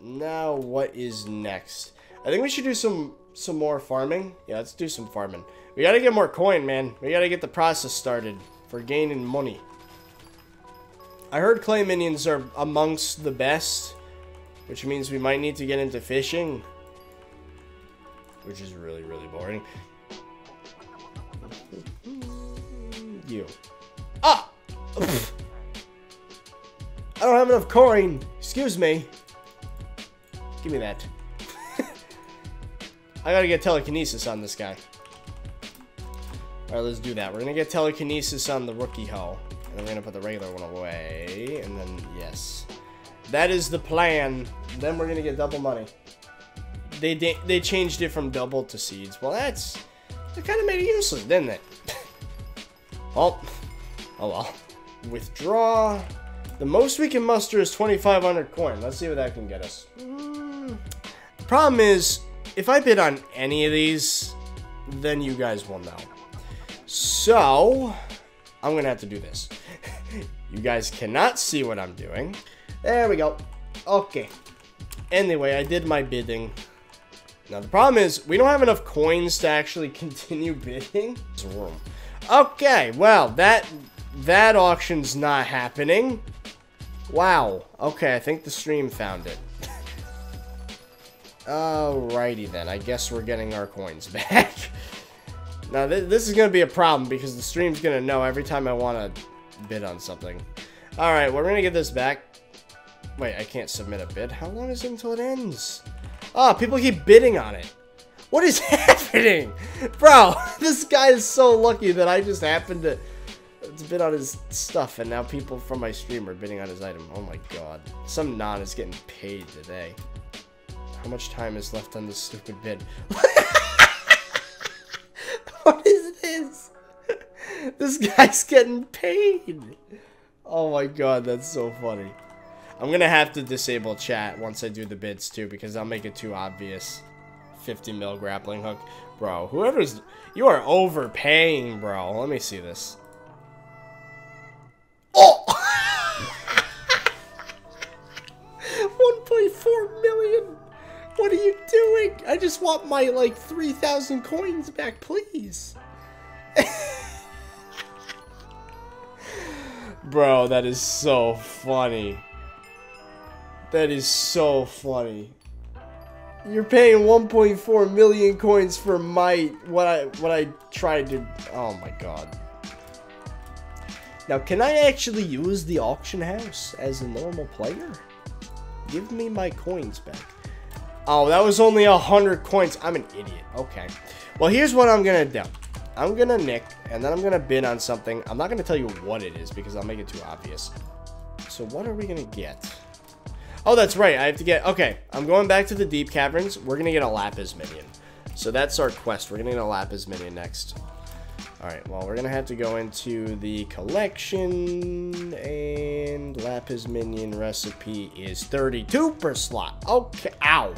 Now, what is next? I think we should do some some more farming. Yeah, let's do some farming. We gotta get more coin, man. We gotta get the process started for gaining money. I heard clay minions are amongst the best, which means we might need to get into fishing, which is really, really boring. You. Ah! I don't have enough coin. Excuse me. Give me that. I gotta get telekinesis on this guy. Alright, let's do that. We're gonna get telekinesis on the rookie hoe. And then we're gonna put the regular one away. And then, yes. That is the plan. Then we're gonna get double money. They they changed it from double to seeds. Well, that's... That kind of made it useless, didn't it? oh. Oh well. Withdraw. The most we can muster is 2,500 coin. Let's see what that can get us. Mm-hmm. Problem is, if I bid on any of these, then you guys will know. So, I'm to have to do this. you guys cannot see what I'm doing. There we go. Okay. Anyway, I did my bidding. Now, the problem is, we don't have enough coins to actually continue bidding. Okay, well, that that auction's not happening. Wow. Okay, I think the stream found it. Alrighty then, I guess we're getting our coins back. now, th this is going to be a problem because the stream's going to know every time I want to bid on something. Alright, we're going to get this back. Wait, I can't submit a bid? How long is it until it ends? Oh, people keep bidding on it. What is happening? Bro, this guy is so lucky that I just happened to to bid on his stuff, and now people from my stream are bidding on his item. Oh my god. Some non is getting paid today. How much time is left on this stupid bid? what is this? this guy's getting paid. Oh my god, that's so funny. I'm gonna have to disable chat once I do the bids too, because I'll make it too obvious. 50 mil grappling hook. Bro, whoever's... You are overpaying, bro. Let me see this. Just want my, like, 3,000 coins back, please. Bro, that is so funny. That is so funny. You're paying 1.4 million coins for my what I what I tried to Oh my god. Now, can I actually use the auction house as a normal player? Give me my coins back. Oh, that was only a hundred coins. I'm an idiot. Okay. Well, here's what I'm gonna do. I'm gonna nick, and then I'm gonna bid on something. I'm not gonna tell you what it is because I'll make it too obvious. So what are we gonna get? Oh, that's right. I have to get... Okay, I'm going back to the deep caverns. We're gonna get a Lapis minion. So that's our quest. We're gonna get a Lapis minion next. Alright, well, we're going to have to go into the collection, and Lapis Minion recipe is 32 per slot. Okay, ow.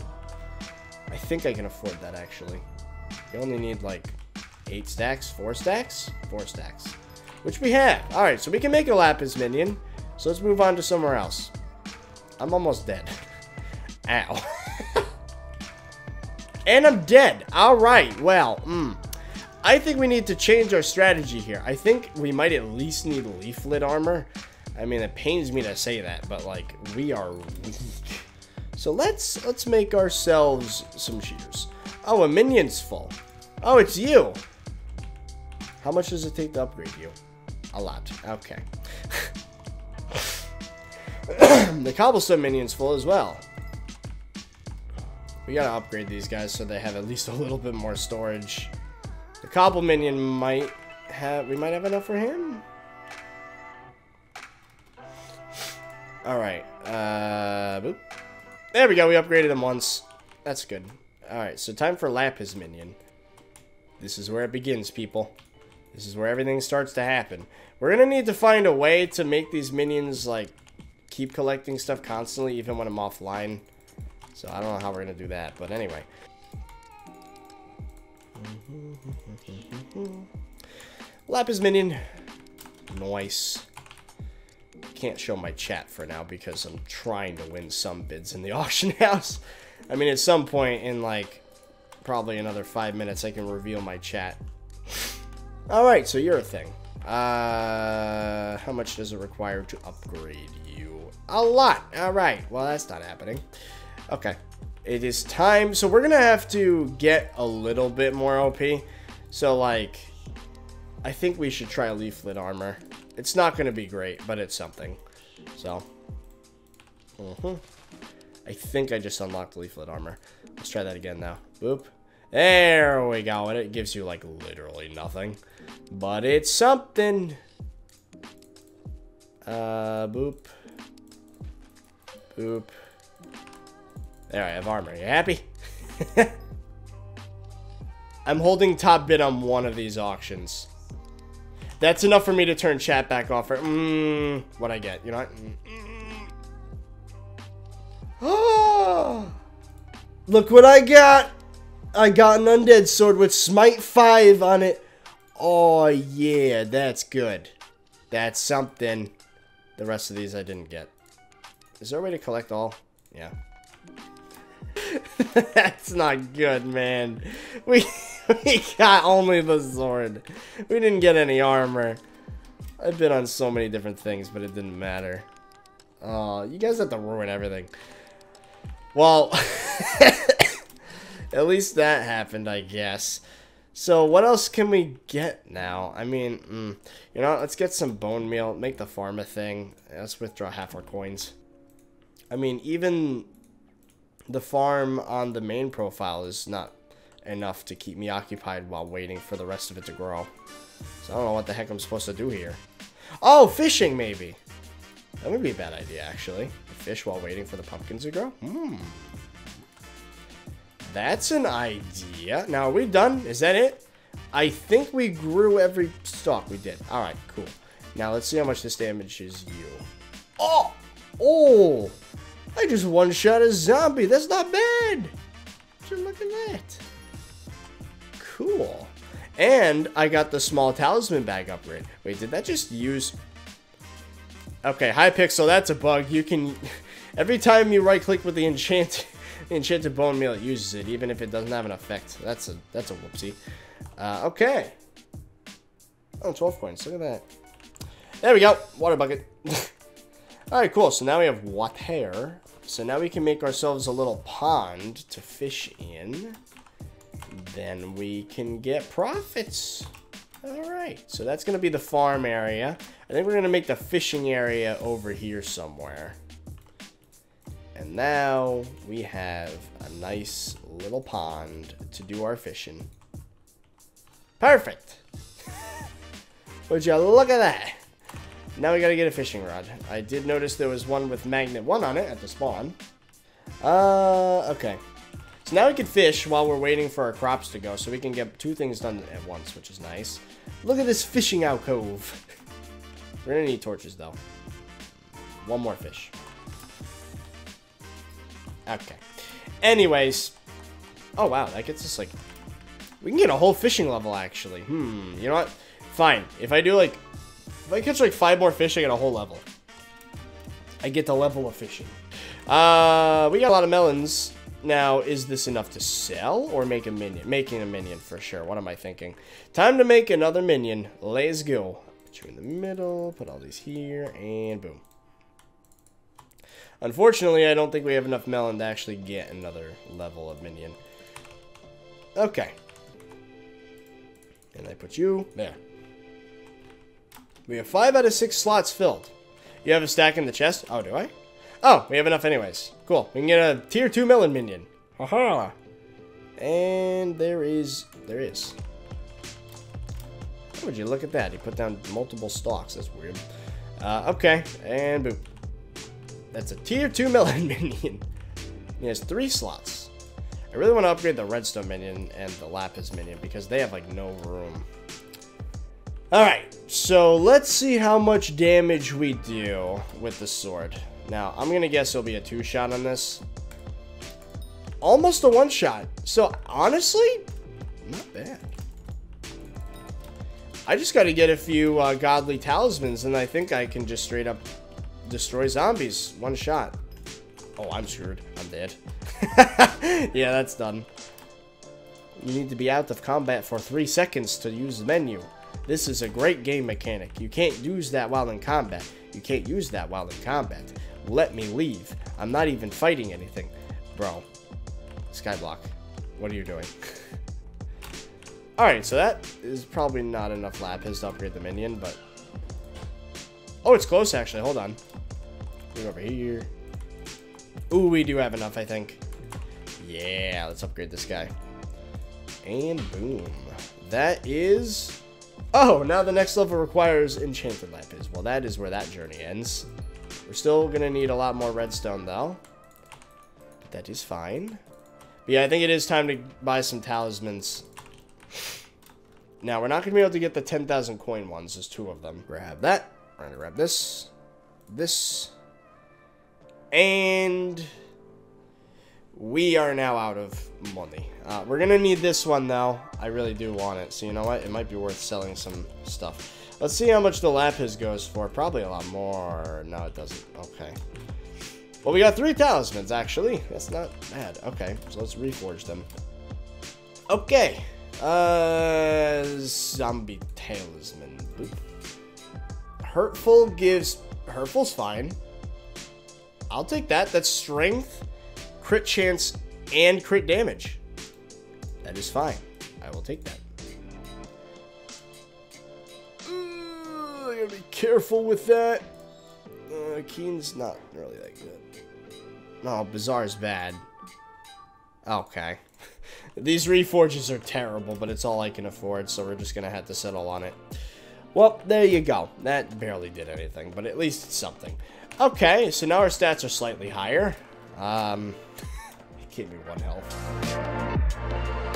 I think I can afford that, actually. You only need, like, 8 stacks, 4 stacks? 4 stacks. Which we have. Alright, so we can make a Lapis Minion. So let's move on to somewhere else. I'm almost dead. Ow. and I'm dead. Alright, well, hmm. I think we need to change our strategy here. I think we might at least need leaflet armor. I mean, it pains me to say that, but like we are weak. So let's let's make ourselves some shears. Oh, a minion's full. Oh, it's you. How much does it take to upgrade you? A lot. Okay. the cobblestone minion's full as well. We gotta upgrade these guys so they have at least a little bit more storage. The Cobble Minion might have... We might have enough for him? Alright. Uh, boop. There we go. We upgraded him once. That's good. Alright, so time for Lapis Minion. This is where it begins, people. This is where everything starts to happen. We're gonna need to find a way to make these minions, like, keep collecting stuff constantly, even when I'm offline. So I don't know how we're gonna do that, but anyway. Lapis Minion. Nice. Can't show my chat for now because I'm trying to win some bids in the auction house. I mean, at some point in like probably another five minutes, I can reveal my chat. All right, so you're a thing. Uh, how much does it require to upgrade you? A lot. All right. Well, that's not happening. Okay. It is time. So we're going to have to get a little bit more OP. So, like, I think we should try leaflet armor. It's not going to be great, but it's something. So, mm -hmm. I think I just unlocked leaflet armor. Let's try that again now. Boop. There we go. And it gives you, like, literally nothing. But it's something. Uh, boop. Boop. There, I have armor. You happy? I'm holding top bid on one of these auctions. That's enough for me to turn chat back off. For, mm, what I get, you know? Mm, Look what I got! I got an undead sword with smite 5 on it. Oh, yeah, that's good. That's something. The rest of these I didn't get. Is there a way to collect all? Yeah. that's not good, man. We, we got only the sword. We didn't get any armor. I've been on so many different things, but it didn't matter. Oh, you guys have to ruin everything. Well, at least that happened, I guess. So what else can we get now? I mean, mm, you know, let's get some bone meal, make the farm a thing. Let's withdraw half our coins. I mean, even the farm on the main profile is not enough to keep me occupied while waiting for the rest of it to grow. So I don't know what the heck I'm supposed to do here. Oh, fishing maybe. That would be a bad idea, actually. Fish while waiting for the pumpkins to grow? Hmm. That's an idea. Now, are we done? Is that it? I think we grew every stalk. We did. All right, cool. Now, let's see how much this damages you. Oh! Oh! I just one-shot a zombie. That's not bad. Just look at that. Cool. And I got the small talisman bag upgrade. Wait, did that just use... Okay, Hypixel, that's a bug. You can... Every time you right-click with the enchant enchanted bone meal, it uses it, even if it doesn't have an effect. That's a that's a whoopsie. Uh, okay. Oh, 12 coins. Look at that. There we go. Water bucket. Alright, cool. So now we have water. So now we can make ourselves a little pond to fish in. Then we can get profits. Alright, so that's to be the farm area. I think we're to make the fishing area over here somewhere. And now we have a nice little pond to do our fishing. Perfect. Would you look at that? Now we gotta get a fishing rod. I did notice there was one with magnet 1 on it at the spawn. Uh, okay. So now we can fish while we're waiting for our crops to go, so we can get two things done at once, which is nice. Look at this fishing alcove. we're gonna need torches, though. One more fish. Okay. Anyways. Oh, wow. That gets us, like... We can get a whole fishing level, actually. Hmm. You know what? Fine. If I do, like... If I catch, like, five more fish, I get a whole level. I get the level of fishing. Uh, we got a lot of melons. Now, is this enough to sell or make a minion? Making a minion for sure. What am I thinking? Time to make another minion. Let's go. Put you in the middle. Put all these here. And boom. Unfortunately, I don't think we have enough melon to actually get another level of minion. Okay. And I put you there. We have five out of six slots filled. You have a stack in the chest? Oh, do I? Oh, we have enough anyways. Cool. We can get a tier 2 melon minion. Haha. And there is... There is. Oh, would you look at that? He put down multiple stalks. That's weird. Uh, okay. And boom. That's a tier 2 melon minion. He has three slots. I really want to upgrade the redstone minion and the lapis minion because they have like no room. Alright, so let's see how much damage we do with the sword. Now, I'm going to guess it'll be a two-shot on this. Almost a one-shot. So, honestly, not bad. I just got to get a few uh, godly talismans, and I think I can just straight up destroy zombies. One shot. Oh, I'm screwed. I'm dead. yeah, that's done. You need to be out of combat for three seconds to use the menu. This is a great game mechanic. You can't use that while in combat. You can't use that while in combat. Let me leave. I'm not even fighting anything. Bro. Skyblock. What are you doing? Alright, so that is probably not enough lapis to upgrade the minion, but... Oh, it's close, actually. Hold on. Go over here. Ooh, we do have enough, I think. Yeah, let's upgrade this guy. And boom. That is... Oh, now the next level requires Enchanted Lapis. Well, that is where that journey ends. We're still going to need a lot more redstone, though. But that is fine. But yeah, I think it is time to buy some talismans. Now, we're not going to be able to get the 10,000 coin ones. There's two of them. Grab that. We're going to grab this. This. And we are now out of money. Uh, we're gonna need this one though. I really do want it. So you know what? It might be worth selling some stuff. Let's see how much the lapis goes for. Probably a lot more. No, it doesn't. Okay. Well, we got three talismans actually. That's not bad. Okay, so let's reforge them. Okay. Uh, zombie talisman. Boop. Hurtful gives. Hurtful's fine. I'll take that. That's strength, crit chance, and crit damage. That is fine. I will take that. Gotta be careful with that. Uh, Keen's not really that good. No, Bizarre's bad. Okay. These reforges are terrible, but it's all I can afford, so we're just gonna have to settle on it. Well, there you go. That barely did anything, but at least it's something. Okay, so now our stats are slightly higher. Um, it gave me one health.